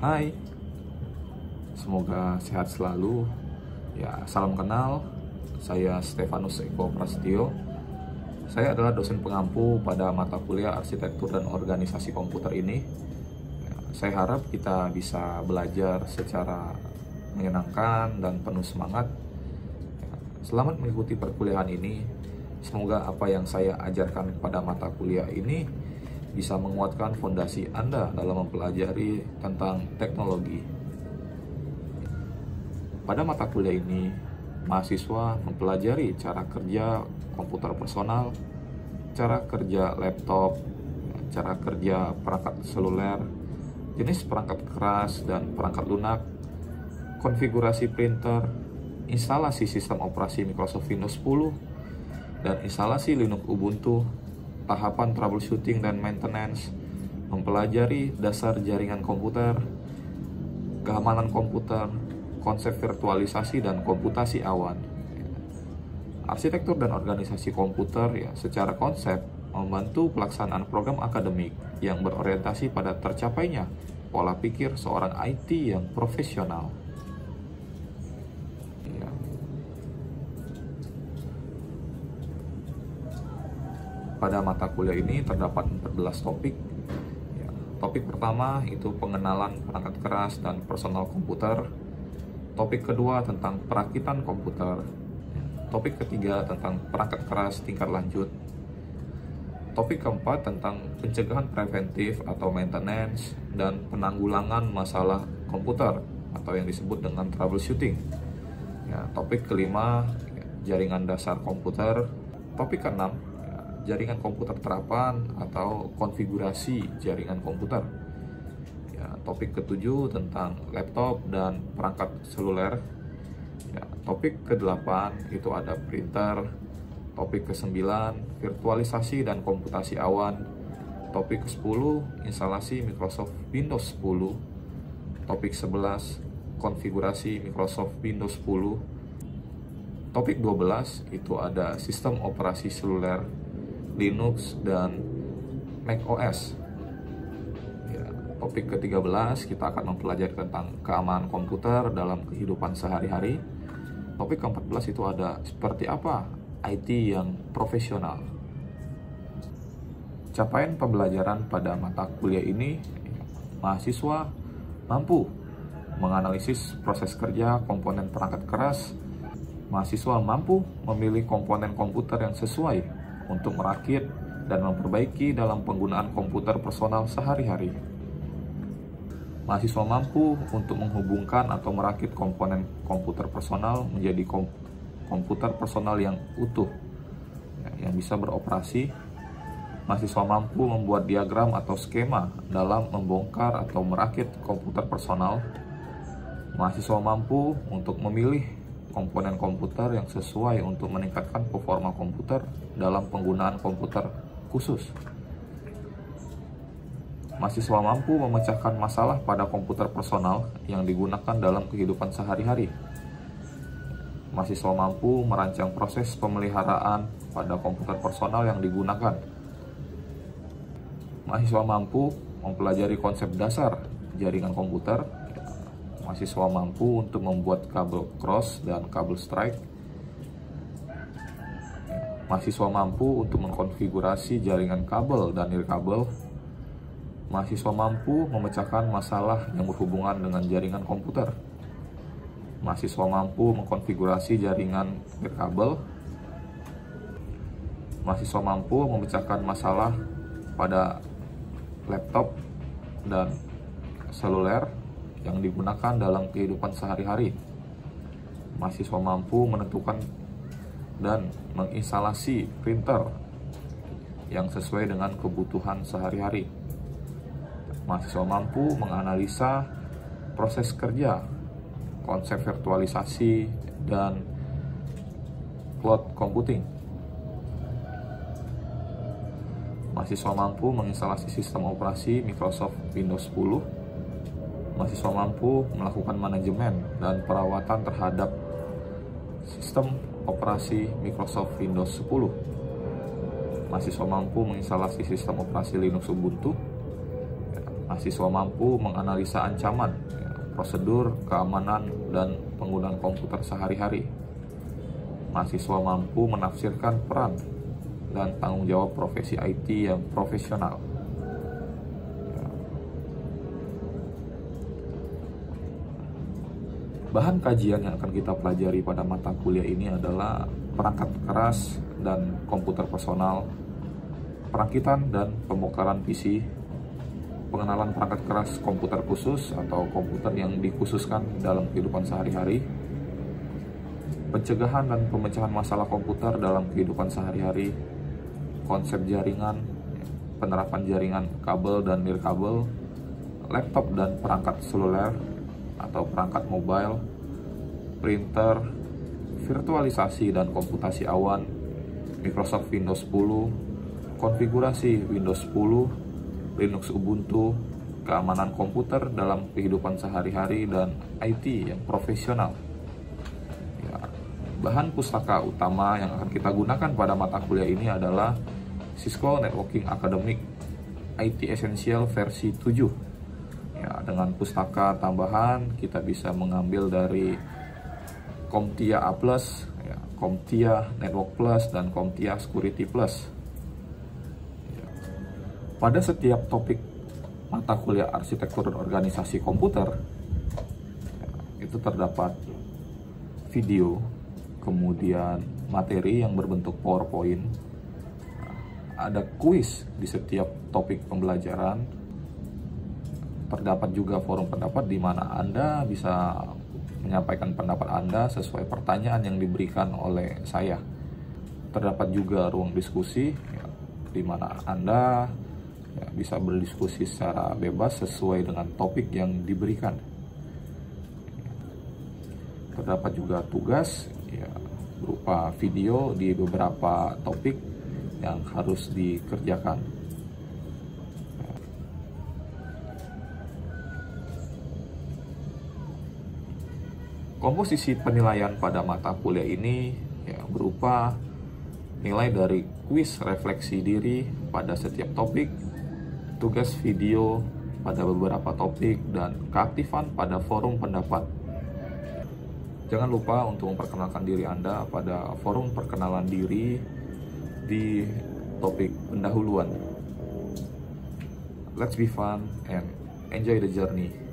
Hai, semoga sehat selalu. Ya, salam kenal. Saya Stefanus Eko Prasetyo. Saya adalah dosen pengampu pada mata kuliah Arsitektur dan Organisasi Komputer ini. Ya, saya harap kita bisa belajar secara menyenangkan dan penuh semangat. Ya, selamat mengikuti perkuliahan ini. Semoga apa yang saya ajarkan pada mata kuliah ini bisa menguatkan fondasi Anda dalam mempelajari tentang teknologi. Pada mata kuliah ini, mahasiswa mempelajari cara kerja komputer personal, cara kerja laptop, cara kerja perangkat seluler, jenis perangkat keras dan perangkat lunak, konfigurasi printer, instalasi sistem operasi Microsoft Windows 10, dan instalasi Linux Ubuntu tahapan troubleshooting dan maintenance, mempelajari dasar jaringan komputer, keamanan komputer, konsep virtualisasi dan komputasi awan. Arsitektur dan organisasi komputer ya secara konsep membantu pelaksanaan program akademik yang berorientasi pada tercapainya pola pikir seorang IT yang profesional. Pada mata kuliah ini terdapat 14 topik. Ya, topik pertama itu pengenalan perangkat keras dan personal komputer. Topik kedua tentang perakitan komputer. Ya, topik ketiga tentang perangkat keras tingkat lanjut. Topik keempat tentang pencegahan preventif atau maintenance dan penanggulangan masalah komputer atau yang disebut dengan troubleshooting. Ya, topik kelima jaringan dasar komputer. Topik keenam jaringan komputer terapan atau konfigurasi jaringan komputer. Ya, topik ketujuh tentang laptop dan perangkat seluler. Ya, topik ke-8 itu ada printer. Topik ke-9 virtualisasi dan komputasi awan. Topik ke-10 instalasi Microsoft Windows 10. Topik 11 konfigurasi Microsoft Windows 10. Topik 12 itu ada sistem operasi seluler Linux, dan Mac OS. Ya, topik ke-13 kita akan mempelajari tentang keamanan komputer dalam kehidupan sehari-hari. Topik ke-14 itu ada seperti apa IT yang profesional. Capaian pembelajaran pada mata kuliah ini, mahasiswa mampu menganalisis proses kerja komponen perangkat keras, mahasiswa mampu memilih komponen komputer yang sesuai untuk merakit dan memperbaiki dalam penggunaan komputer personal sehari-hari. Mahasiswa mampu untuk menghubungkan atau merakit komponen komputer personal menjadi kom komputer personal yang utuh, ya, yang bisa beroperasi. Mahasiswa mampu membuat diagram atau skema dalam membongkar atau merakit komputer personal. Mahasiswa mampu untuk memilih komponen komputer yang sesuai untuk meningkatkan performa komputer dalam penggunaan komputer khusus. Mahasiswa mampu memecahkan masalah pada komputer personal yang digunakan dalam kehidupan sehari-hari. Mahasiswa mampu merancang proses pemeliharaan pada komputer personal yang digunakan. Mahasiswa mampu mempelajari konsep dasar jaringan komputer mahasiswa mampu untuk membuat kabel cross dan kabel strike. Mahasiswa mampu untuk mengkonfigurasi jaringan kabel dan nirkabel. Mahasiswa mampu memecahkan masalah yang berhubungan dengan jaringan komputer. Mahasiswa mampu mengkonfigurasi jaringan nirkabel. Mahasiswa mampu memecahkan masalah pada laptop dan seluler yang digunakan dalam kehidupan sehari-hari. Mahasiswa mampu menentukan dan menginstalasi printer yang sesuai dengan kebutuhan sehari-hari. Mahasiswa mampu menganalisa proses kerja, konsep virtualisasi, dan cloud computing. Mahasiswa mampu menginstalasi sistem operasi Microsoft Windows 10 mahasiswa mampu melakukan manajemen dan perawatan terhadap sistem operasi Microsoft Windows 10. Mahasiswa mampu menginstalasi sistem operasi Linux Ubuntu. Mahasiswa mampu menganalisa ancaman, ya, prosedur, keamanan, dan penggunaan komputer sehari-hari. Mahasiswa mampu menafsirkan peran dan tanggung jawab profesi IT yang profesional. Ya. Bahan kajian yang akan kita pelajari pada mata kuliah ini adalah perangkat keras dan komputer personal, perakitan dan pembongkaran PC, pengenalan perangkat keras komputer khusus atau komputer yang dikhususkan dalam kehidupan sehari-hari, pencegahan dan pemecahan masalah komputer dalam kehidupan sehari-hari, konsep jaringan, penerapan jaringan kabel dan nirkabel, laptop dan perangkat seluler atau perangkat mobile, printer, virtualisasi dan komputasi awan, Microsoft Windows 10, konfigurasi Windows 10, Linux Ubuntu, keamanan komputer dalam kehidupan sehari-hari dan IT yang profesional. Ya, bahan pustaka utama yang akan kita gunakan pada mata kuliah ini adalah Cisco Networking Academic IT Essential versi 7. Ya, dengan pustaka tambahan kita bisa mengambil dari CompTIA A+, ya, CompTIA Network Plus dan CompTIA Security Plus. Ya. Pada setiap topik mata kuliah arsitektur dan organisasi komputer ya, itu terdapat video, kemudian materi yang berbentuk PowerPoint, ada kuis di setiap topik pembelajaran. Terdapat juga forum pendapat di mana Anda bisa menyampaikan pendapat Anda sesuai pertanyaan yang diberikan oleh saya. Terdapat juga ruang diskusi ya, di mana Anda ya, bisa berdiskusi secara bebas sesuai dengan topik yang diberikan. Terdapat juga tugas ya, berupa video di beberapa topik yang harus dikerjakan. Komposisi penilaian pada mata kuliah ini ya, berupa nilai dari kuis refleksi diri pada setiap topik, tugas video pada beberapa topik, dan keaktifan pada forum pendapat. Jangan lupa untuk memperkenalkan diri Anda pada forum perkenalan diri di topik pendahuluan. Let's be fun and enjoy the journey.